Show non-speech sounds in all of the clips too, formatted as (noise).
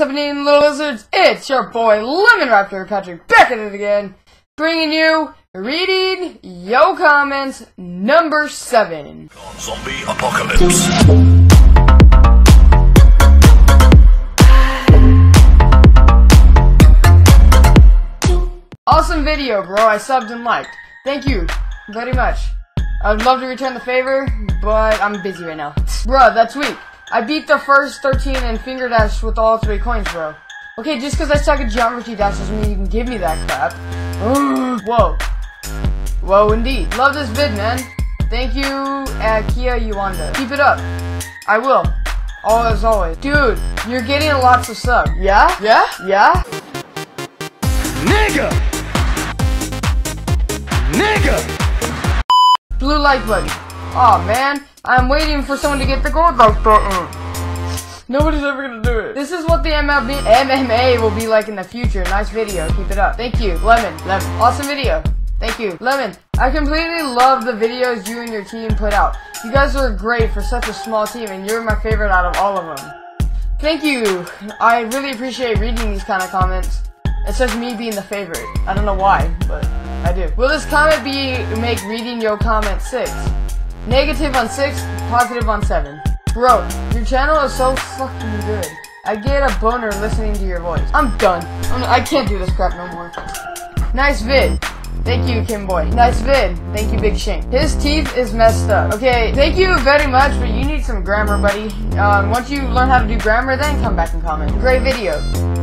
happening, little lizards? It's your boy, Lemon Raptor Patrick, back at it again, bringing you reading yo comments number seven. Zombie apocalypse. Awesome video, bro. I subbed and liked. Thank you very much. I'd love to return the favor, but I'm busy right now. Bruh, that's weak. I beat the first 13 and finger dash with all three coins, bro. Okay, just because I suck at geometry dash doesn't mean you can give me that crap. (sighs) Whoa. Whoa, indeed. Love this vid, man. Thank you, uh, Kia Yuanda. Keep it up. I will. All as always. Dude, you're getting lots of sub. Yeah? Yeah? Yeah? Nigga! Nigga! Blue like button. Aw, oh, man. I'm waiting for someone to get the gold like button. Nobody's ever gonna do it. This is what the MLB, MMA will be like in the future. Nice video. Keep it up. Thank you. Lemon. Lemon. Awesome video. Thank you. Lemon. I completely love the videos you and your team put out. You guys are great for such a small team and you're my favorite out of all of them. Thank you. I really appreciate reading these kind of comments. It's just me being the favorite. I don't know why, but I do. Will this comment be make reading your comment 6? Negative on 6, positive on 7. Bro, your channel is so fucking good. I get a boner listening to your voice. I'm done. I'm, I can not do this crap no more. Nice vid. Thank you, Kim Boy. Nice vid. Thank you, Big Shank. His teeth is messed up. Okay, thank you very much, but you need some grammar, buddy. Um, once you learn how to do grammar, then come back and comment. Great video.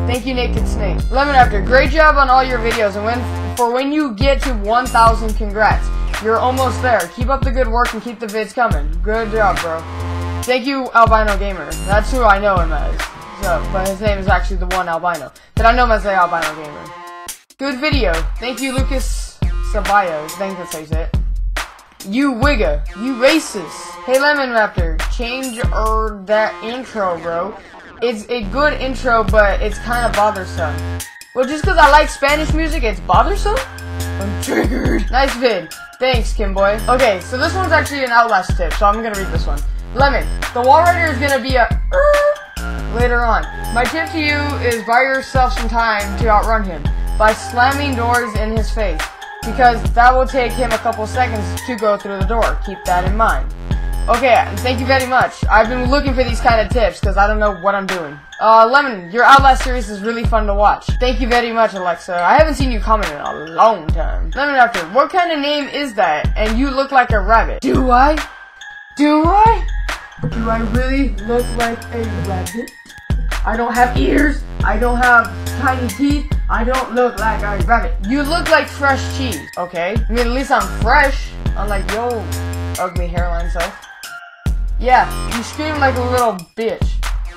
Thank you, Naked Snake. Lemon After, great job on all your videos, and when for when you get to 1,000, congrats. You're almost there. Keep up the good work and keep the vids coming. Good job, bro. Thank you, Albino Gamer. That's who I know him as. So, but his name is actually the one albino. But I know him as the Albino Gamer. Good video. Thank you, Lucas Sabaya, I think you say it. You wigga, you racist. Hey Lemon Raptor, change er that intro, bro. It's a good intro, but it's kind of bothersome. Well, just because I like Spanish music, it's bothersome? I'm triggered. Nice vid. Thanks, Kimboy. Okay, so this one's actually an Outlast tip, so I'm gonna read this one. Lemon, the Walrider is gonna be a er, (laughs) later on. My tip to you is buy yourself some time to outrun him by slamming doors in his face because that will take him a couple seconds to go through the door. Keep that in mind. Okay, thank you very much. I've been looking for these kind of tips because I don't know what I'm doing. Uh, Lemon, your Outlast series is really fun to watch. Thank you very much, Alexa. I haven't seen you comment in a long time. Lemon After, what kind of name is that? And you look like a rabbit. Do I? Do I? Do I really look like a rabbit? I don't have ears. I don't have tiny teeth. I don't look like a rabbit. You look like fresh cheese, okay? I mean, at least I'm fresh. Unlike yo ugly hairline self. Yeah, you scream like a little bitch.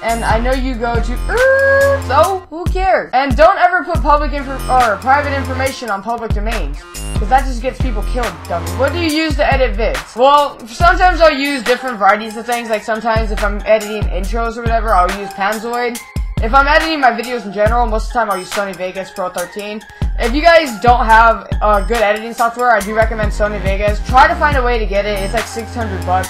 And I know you go to so who cares? And don't ever put public info or private information on public domains. Because that just gets people killed, dummy. What do you use to edit vids? Well, sometimes I'll use different varieties of things. Like sometimes if I'm editing intros or whatever, I'll use Panzoid. If I'm editing my videos in general, most of the time I'll use Sony Vegas Pro 13. If you guys don't have uh, good editing software, I do recommend Sony Vegas. Try to find a way to get it. It's like 600 bucks.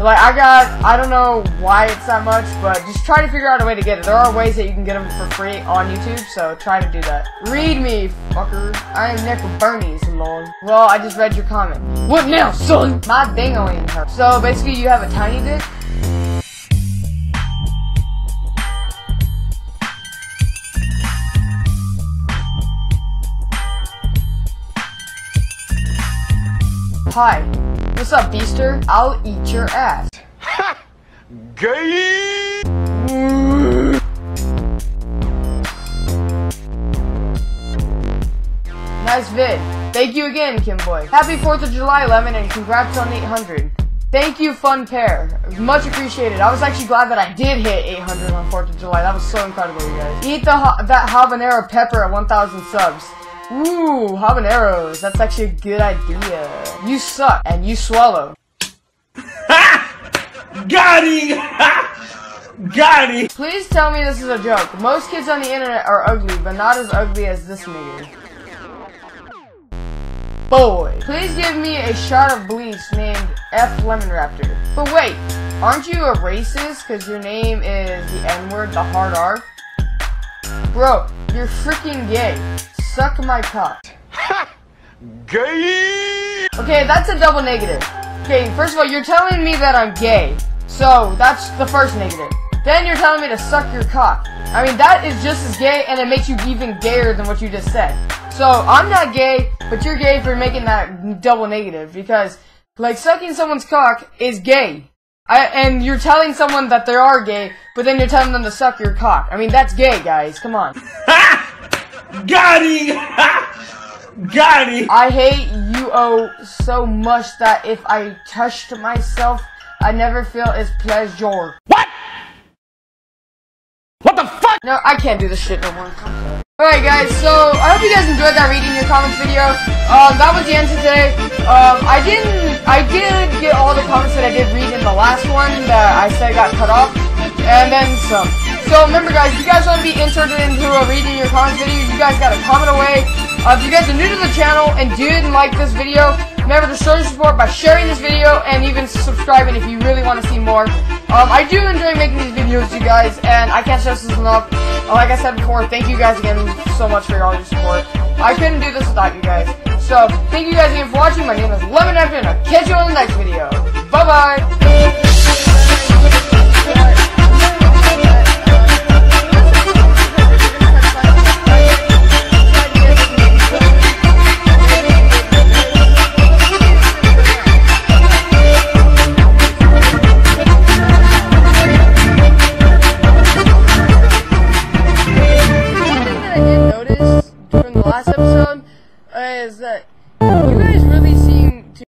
Like, I got, I don't know why it's that much, but just try to figure out a way to get it. There are ways that you can get them for free on YouTube, so try to do that. Read me, fucker. I am Nick Bernie's, lol. Well, I just read your comment. What now, son? My dingoing hurt. So, basically, you have a tiny dick? Hi. What's up, Beaster? I'll eat your ass. Ha! (laughs) Gay! Nice vid. Thank you again, Kimboy. Happy 4th of July, Lemon, and congrats on 800. Thank you, Fun Pair. Much appreciated. I was actually glad that I did hit 800 on 4th of July. That was so incredible, you guys. Eat the that habanero pepper at 1,000 subs. Ooh, habaneros. That's actually a good idea. You suck, and you swallow. (laughs) Got him! (laughs) Got him! Please tell me this is a joke. Most kids on the internet are ugly, but not as ugly as this nigga. Boy. Please give me a shot of bleach named F Lemon Raptor. But wait, aren't you a racist because your name is the N-word, the hard R? Bro, you're freaking gay. Suck my cock. (laughs) Gay. Okay, that's a double negative. Okay, first of all, you're telling me that I'm gay. So, that's the first negative. Then you're telling me to suck your cock. I mean, that is just as gay, and it makes you even gayer than what you just said. So, I'm not gay, but you're gay for making that double negative, because, like, sucking someone's cock is gay. I, and you're telling someone that they are gay, but then you're telling them to suck your cock. I mean, that's gay, guys. Come on. (laughs) Got him. (laughs) Got. I hate UO so much that if I touched myself, I never feel its pleasure. What? What the fuck? No, I can't do this shit no more. Alright guys, so I hope you guys enjoyed that reading your comments video. Um, that was the end today. Um, I didn't, I did get all the comments that I did read in the last one that I said got cut off, and then some. So remember guys, if you guys want to be inserted into a reading your comments video, you guys gotta comment away. Uh, if you guys are new to the channel and didn't like this video, remember to show your support by sharing this video and even subscribing if you really want to see more. Um, I do enjoy making these videos, you guys, and I can't stress this enough. Uh, like I said before, thank you guys again so much for all your support. I couldn't do this without you guys. So, thank you guys again for watching. My name is Lemon Raptor, and I'll catch you on the next video. Bye-bye!